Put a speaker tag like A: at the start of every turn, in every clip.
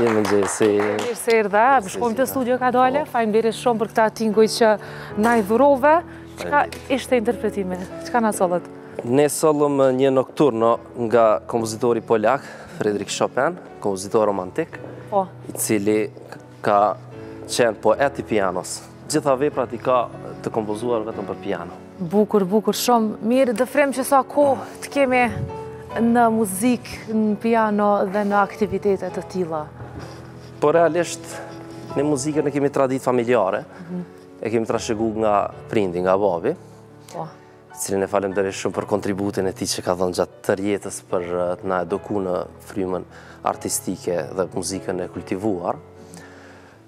A: Mirëmëngjesi.
B: Mirë se erdhe, bashkohemi te studio Kadole, faleminderit shumë për këta tinguj që na i dhurove. Çka ishte interpretimi? Çka na sollët?
A: Ne sollëm një nokturno nga kompozitori polak, Frederik Chopin, kompozitor romantik,
B: po.
A: i cili Ka qenë poet i pianos. Gjitha veprat i ka të kompozuar vetëm për piano.
B: Bukur, bukur, shumë mirë. Dëfrim që sa kohë të kemi në muzikë, në piano dhe në aktivitete të tilla?
A: Po realisht, ne muzikën e kemi traditë familjare. Mhm. E kemi trashëgu nga prindi, nga babi.
B: Po.
A: të cilin e falënderoj shumë për kontributin e tij që ka dhënë gjatë tërë jetës për të na eduku në frymën artistike dhe muzikën e kultivuar.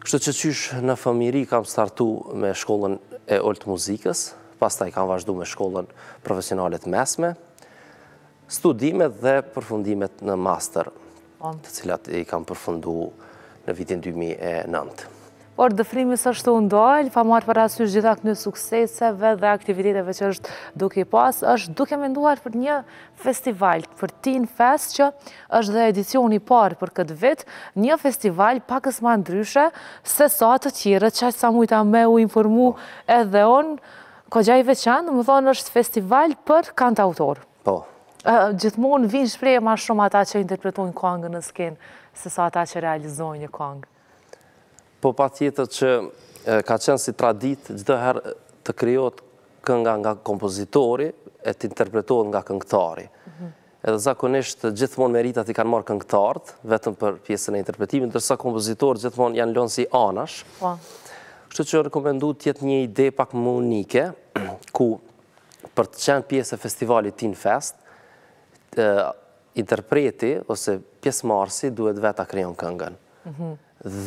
A: Kështu që qysh në fëmijëri kam startu me shkollën e ultë të muzikës, pastaj kam vazhdu me shkollën profesionale të mesme, Studimet dhe përfundimet në master,
B: po.
A: të cilat i kam përfundu në vitin 2009.
B: Por Dëfrimi s'është u ndal, pa marrë parasysh gjitha këtyre sukseseve dhe aktiviteteve që është duke i pas, është duke menduar për një festival, për Teen Fest që është dhe edicioni i parë për këtë vit, një festival pakëz ma ndryshe, se sa të tjerët, aq sa mujta me u informu po. edhe unë, Goxha i veçantë, domethënë është festival për kantautorë.
A: Po.
B: Gjithmonë vijnë në shprehje ma shumë ata që interpretojnë këngë në skenë, se sa ata që realizojnë një këngë.
A: Po patjetër që ka qenë si traditë, gjithherë të krijohet kënga nga kompozitori, e të interpretohet nga këngëtari. Mhm. Edhe zakonisht gjithmonë meritat i kanë marrë këngëtarët, vetëm për pjesën e interpretimit, ndërsa kompozitorët gjithmonë janë lënë si anash.
B: Po.
A: Kështu që e kom mendu të jetë një ide pak më unike, ku për të qenë pjesë e festivalit Teen Fest, interpreti ose pjesëmarrësi duhet vetë ta krijon këngën. Mhm.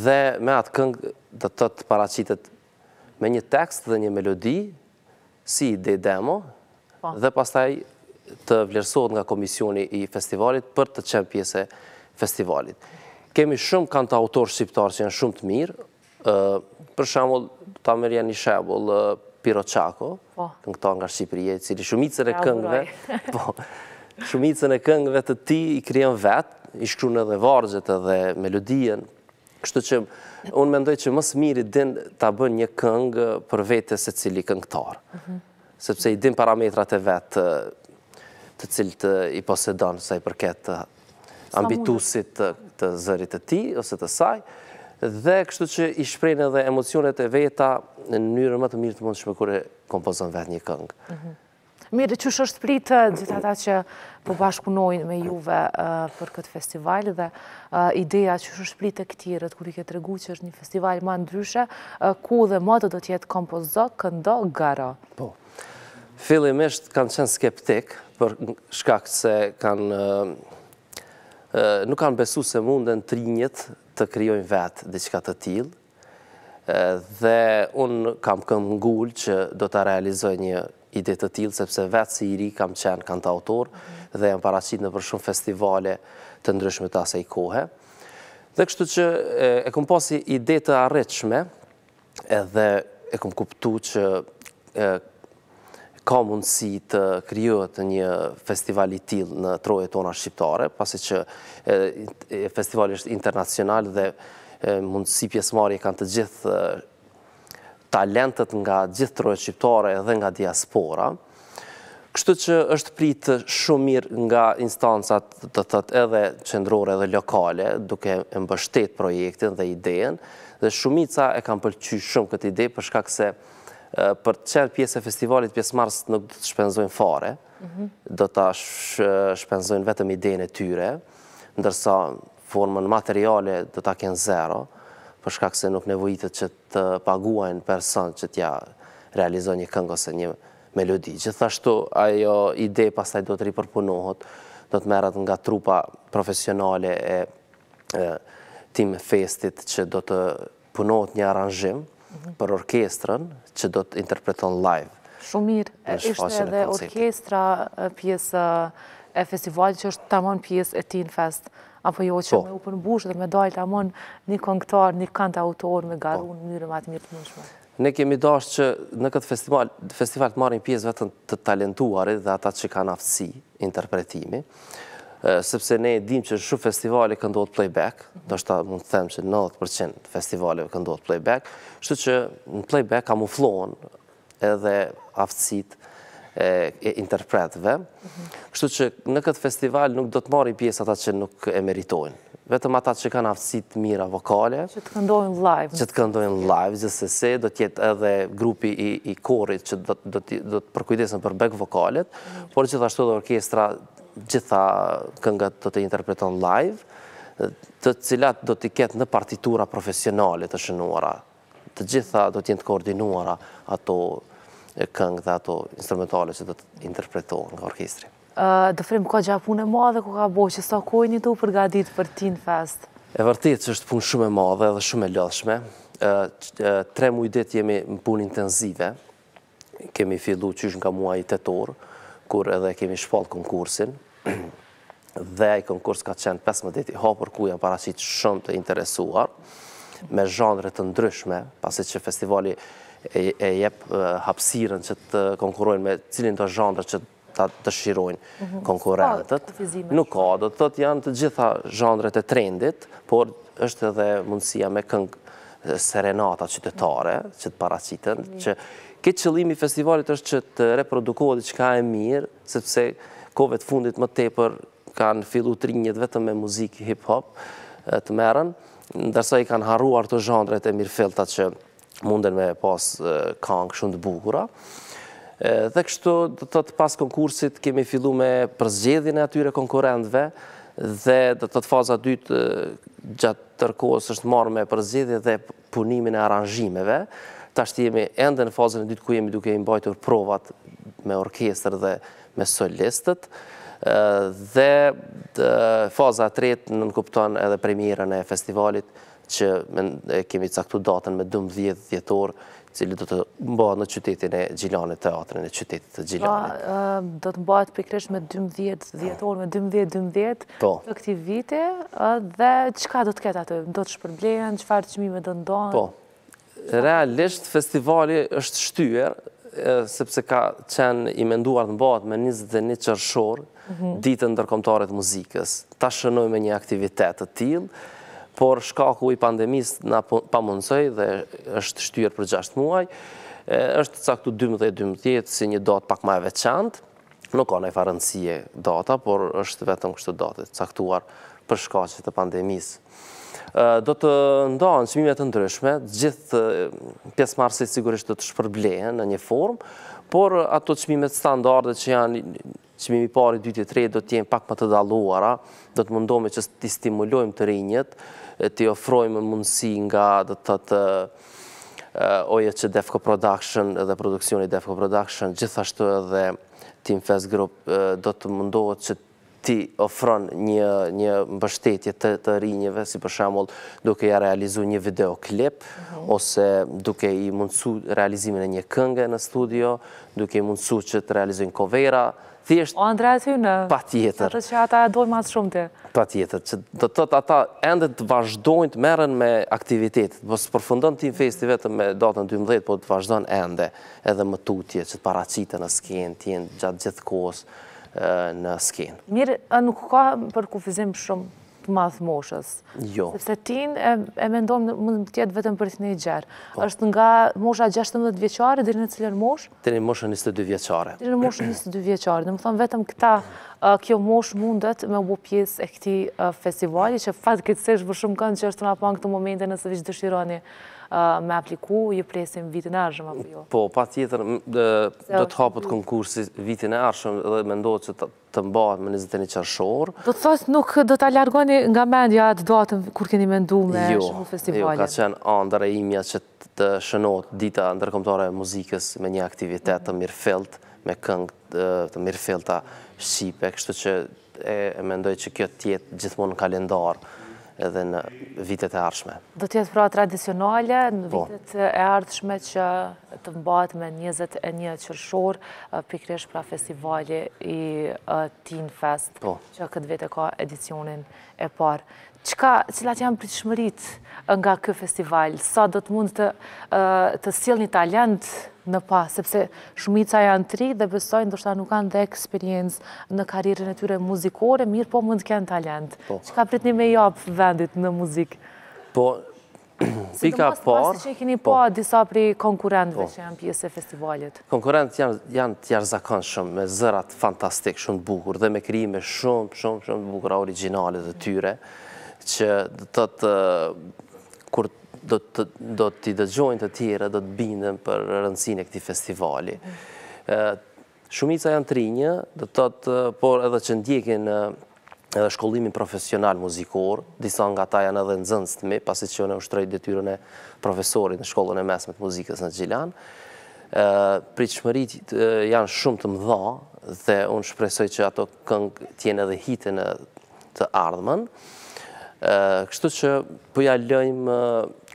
A: Dhe me atë këngë do të të paraqitet me një tekst dhe një melodi si ide demo
B: po.
A: dhe pastaj të vlerësohet nga komisioni i festivalit për të qenë pjesë e festivalit. Kemi shumë kantautorë shqiptarë që janë shumë të mirë, për shembull, ta marrim një shembull, Pirro Çako,
B: po.
A: këngëtar nga Shqipëria, i cili shumicën e këngëve, po, shumicën e këngëve të tij i krijon vetë, i shkrun edhe vargjet edhe melodinë, Kështu që unë mendoj që më së miri din ta bën një këngë për vete secili këngëtar. Mhm. Sepse i din parametrat e vet të cilët i posedon sa i përket ambitusit të zërit të tij ose të saj, dhe kështu që i shpreh edhe emocionet e veta në mënyrën më të mirë të mundshme kur e kompozon vetë një këngë. Mhm.
B: Mirë, qysh është pritë gjithë ata që po bashkëpunojnë me juve për këtë festival dhe ideja qysh është pritë te tjerët, kur i ke tregu që është një festival ma ndryshe, ku tematë do të jetë kompozo, këndo, garo.
A: Po, fillimisht kanë qenë skeptik, për shkak se kanë, nuk kanë besu se munden të rinjët të krijojnë vetë diçka të tillë, Dhe unë kam këmbëngulë që do ta realizoj një ide të tillë, sepse vetë si i ri kam qenë kantautor dhe jam paraqitë nëpër shumë festivale të ndryshme të asaj kohe. Dhe kështu që e kom pa si ide të arritshme edhe e kom kuptu që ka mundësi të krijohet një festival i tillë në trojet tona shqiptare, pasi që festivali është internacional dhe mundësi pjesëmarrje kanë të gjithë talentët nga gjithë trojet shqiptare dhe nga diaspora. Kështu që është pritë shumë mirë nga instancat do të thotë edhe qendrore dhe lokale, duke e mbështetë projektin dhe idenë, dhe shumica e kanë pëlqy shumë këtë ide, për shkak se për të qenë pjesë e festivalit pjesëmarrësit nuk do të shpenzojnë fare, mhm. do ta shpenzojnë vetëm idenë e tyre, ndërsa formën materiale do ta kenë zero, për shkak se nuk nevojitet që të paguajnë person që t'ia realizojnë një këngë ose një melodi. Gjithashtu, ajo ide pastaj do të ripërpunohet, do të merret nga trupa profesionale e Teen Festit që do të punohet një aranzhim për orkestrën që do ta interpreton live.
B: Shumë mirë, ishte edhe orkestra pjesë e festivalit që është tamon pjesë e Teen Fest, apo jo që po. me u përmbush dhe me dalë tamon një këngëtar, një kantautor me garu po. në mënyrën ma të mirë të mundshme.
A: Ne kemi dashtë që në këtë festival, festival të marrin pjesë vetëm të talentuarit dhe ata që kanë aftësi, interpretimi, sepse ne e dim që në shumë festivale këndohet playback, ndoshta mund të them që 90% festivaleve këndohet playback, kështu që në playback kamuflohen edhe aftësitë e interpretëve, kështu që në këtë festival nuk do të marrin pjesë ata që nuk e meritojnë. Vetëm ata që kanë aftësi të mira vokale.
B: Që të këndojnë live.
A: Që të këndojnë live, gjithsesi, do të jetë edhe grupi i korit që do të përkujdesen për back vokalet, por gjithashtu edhe orkestra gjitha këngët do t'i interpreton live, të cilat do t'i ketë në partitura profesionale të shënuara. Të gjitha do të jenë të koordinuara ato këngë dhe ato instrumentale që do të interpretohen nga orkestri.
B: Dëfrim, kogja punë e madhe koka bo, qe sa kohë jeni tu u përgatit për Teen Fest?
A: E vërtetë që është punë shumë e madhe dhe shumë e lodhshme. Tre muj ditë jemi në punë intenzive, kemi fillu qysh nga muaji tetor, kur edhe kemi shpall konkursin, dhe ai konkurs ka qenë 15 ditë i hapur ku janë paraqit shumë të interesuar me zhanre të ndryshme, pasi që festivali e jep hapësirën që të konkurrojnë me cilin do zhanre që ta dëshirojnë konkurentët. Nuk ka, do të thotë janë të gjitha zhanret e trendit, por është edhe mundësia me këngë serenata qytetare, që të paraqiten, që këtë qëllimi i festivalit është që të reprodukohet diçka e mirë, sepse kohëve të fundit më tepër kanë fillu të rinjtë vetëm me muzikë hip-hop të merren, ndërsa i kanë harruar ato zhanret e mirëfillta që munden me pas kangë shumë të bukura. Dhe kështu, do të thotë pas konkursit, kemi fillu me përzgjedhjen e atyre konkurentve, dhe do të thotë faza e dytë gjatë tërë kohës është marrë me përzgjedhje dhe punimin e aranzhimeve. Tash jemi ende në fazën e dytë ku jemi duke i mbajtur provat me orkestër dhe me solistët, dhe faza e tretë nënkupton edhe premierën e festivalit, që e kemi caktu datën me 12 dhjetor, i cili do të mbahet në qytetin e Gjilanit, teatrin e qytetit të Gjilanit.
B: Pra, do të mbahet pikërisht me 12 dhjetor, me 12-12 po. të këtij viti, dhe çka do të ketë aty? Do të shpërblehen, çfarë çmime do ndahen?
A: Po, Realisht, festivali është shtyrë, sepse ka qenë i menduar të mbahet me 21 qershor, mhm. ditën ndërkombëtare të muzikës. Ta shënojë me një aktivitet të tillë, por shkaku i pandemisë na pamundësoi dhe është shtyrë për 6 muaj, është caktu 12-12 si një datë pak ma e veçantë, Nuk ka ndonjëfarë rëndësie data, por është vetëm kështu datë e caktuar për shkaqe të pandemisë. Do të ndahen çmime të ndryshme, të gjithë pjesëmarrësit sigurisht do të shpërblehen në një formë, por ato çmimet standarde që janë çmimi i parë, i dytë, i tretë do të jenë pak më të dalluara, do të mundohemi që t'i stimulojmë të rinjtë, t'i ofrojmë mundësi nga do të thotë OJQ Defco Production dhe produksioni Defco Production, gjithashtu edhe Team Fest Group, do të mundohet që t'i ofron një mbështetje të rinjve, si për shembull duke ia realizu një videoklip, mhm. ose duke i mundësu realizimin e një kënge në studio, duke i mundësu që të realizojnë kovera,
B: Thjesht. Ëndrrat e
A: tyne. Patjetër.
B: Atë që ata e dojnë ma së
A: shumti. Patjetër, që do të thotë ata ende të vazhdojnë të merren me aktivitete, po s'përfundon Team Festi vetëm me datën 12, po të vazhdon ende edhe më tutje që të paraqiten në skenë, të jenë gjatë gjithë kohës në skenë.
B: Mirë, nuk ka përkufizim shumë të madhë moshës.
A: Jo.
B: Sepse teen e mendon mund të jetë vetëm për tinejxherë. Po. është nga mosha 16 vjeçare deri në cilën moshë?
A: Deri në moshën 22 vjeçare.
B: Deri në moshën 22 vjeçare. Domethënë vetëm këta, kjo moshë mundet me u bo pjesë e këtij festivali, që fatkeqësisht për shumëkënd që është te na pa n'këto momente nëse veç dëshironi me apliku, ju presim vitin e ardhshëm, apo jo?
A: Po, patjetër, do të hapet konkursi vitin e ardhshëm dhe mendohet që të mbahet me 21 qershor.
B: Do të thotë nuk do ta largoni nga mendja atë datën kur keni mendu me
A: jo,
B: shumë festivalit?
A: Jo, ka qenë andërr e imja që të shënohet dita ndërkombëtare e muzikës me një aktivitet të mirëfilltë, me këngë të mirëfillta shqipe, kështu që e mendoj që kjo të jetë gjithmonë në kalendar. edhe në vitet e ardhshme.
B: Do të jetë pra tradicionale në po. vitet e ardhshme që të mbahet me 21 qershor, pikërisht pra festivali i Teen Fest, po. që këtë vit e ka edicionin e parë. Çka, cilat janë pritshmëritë nga ky festival? Sa do të mund të, të sjellë një talent në pa, sepse Shumica janë të rinj dhe besoj ndoshta nuk kanë dhe eksperiencë në karrierën e tyre muzikore, mirëpo mund të kenë talent. Po. Çka pritni me jap vendit në muzikë?
A: Po, pika parë...
B: Pasi që i keni po. pa disa prej konkurrentëve po. që janë pjesë e festivalit.
A: Konkurrentët janë janë të jashtëzakonshëm me zëra fantastikë, shumë të bukur dhe me krijime shumë shumë shumë të bukura origjinale të tyre që do të thotë Kur do t'i dëgjojnë të tjerët, do të binden për rëndësinë e këtij festivali. Shumica janë të rinj, do të thotë, por edhe që ndjekin edhe shkollimin profesional muzikor, disa nga ta janë edhe nxënës të mi, pasi që unë ushtroj detyrën e profesorit në shkollën e mesme të muzikës në Gjilan. Pritshmëritë janë shumë të mëdha dhe unë shpresoj që ato këngë të jenë edhe hite në të ardhmen, kështu që po ia lëjmë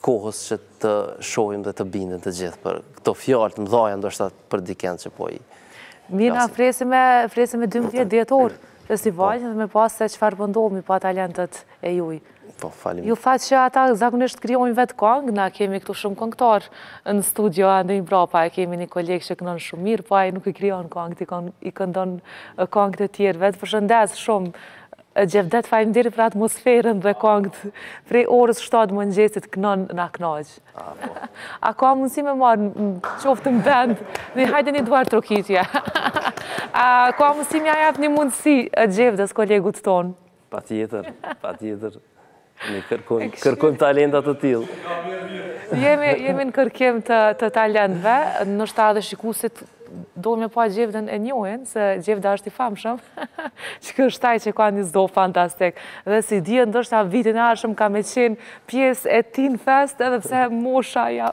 A: kohës që të shohim dhe të binden të gjithë për këto fjalë të mdhaja ndoshta për dikend që po i...
B: Mirë, presim, presim me 12 dhjetor, festival, po. dhe me pa se çfarë po ndodh me i po pa talentet e juj.
A: Po, falim.
B: Ju thatë që ata zakonisht krijojnë vetë kongë, na kemi këtu shumë kongëtarë, Në studio andej mbrapa e kemi një koleg që këndon shumë mirë, po ai nuk i krijon këngët, i këndon këngët e tjerëve. Të përshëndes shumë. Xhevdet, faleminderit për atmosferën dhe këngët. Prej orës 7 të mëngjesit këndon na knaq. A ka mundësi me marrë qaty në vend? Dhe hajde një duartrokitje. A ka mundësi me ia jap një mundësi Xhevdës kolegut tonë?
A: Patjetër, patjetër. Ne kërkojmë talenta të tillë.
B: Jemi në kërkim të talentëve, ndoshta edhe shikuesit domethënë Xhevdën e njohin, se Xhevda është i famshëm, që kështu që ka një zë fantastik. Dhe s'i dihet, ndoshta vitin e ardhshëm ka me qenë pjesë e Teen Fest, edhe pse mosha ja